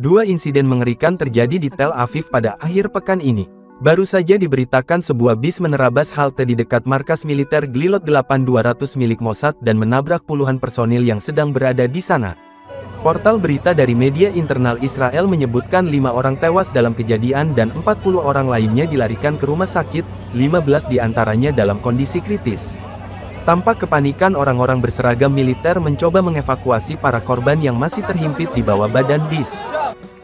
Dua insiden mengerikan terjadi di Tel Aviv pada akhir pekan ini. Baru saja diberitakan sebuah bis menerabas halte di dekat markas militer Glilot 8200 milik Mossad dan menabrak puluhan personil yang sedang berada di sana. Portal berita dari media internal Israel menyebutkan lima orang tewas dalam kejadian dan 40 orang lainnya dilarikan ke rumah sakit, 15 di antaranya dalam kondisi kritis. Tampak kepanikan orang-orang berseragam militer mencoba mengevakuasi para korban yang masih terhimpit di bawah badan bis.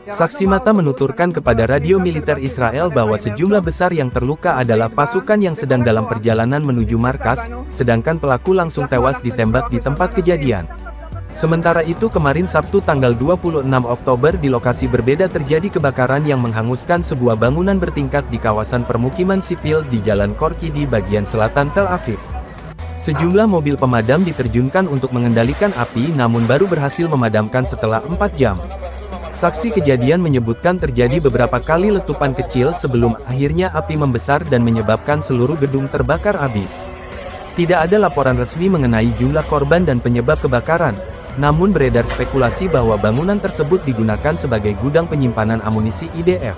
Saksi mata menuturkan kepada radio militer Israel bahwa sejumlah besar yang terluka adalah pasukan yang sedang dalam perjalanan menuju markas, sedangkan pelaku langsung tewas ditembak di tempat kejadian. Sementara itu kemarin Sabtu tanggal 26 Oktober di lokasi berbeda terjadi kebakaran yang menghanguskan sebuah bangunan bertingkat di kawasan permukiman sipil di Jalan Korki di bagian selatan Tel Aviv. Sejumlah mobil pemadam diterjunkan untuk mengendalikan api namun baru berhasil memadamkan setelah 4 jam. Saksi kejadian menyebutkan terjadi beberapa kali letupan kecil sebelum akhirnya api membesar dan menyebabkan seluruh gedung terbakar habis. Tidak ada laporan resmi mengenai jumlah korban dan penyebab kebakaran, namun beredar spekulasi bahwa bangunan tersebut digunakan sebagai gudang penyimpanan amunisi IDF.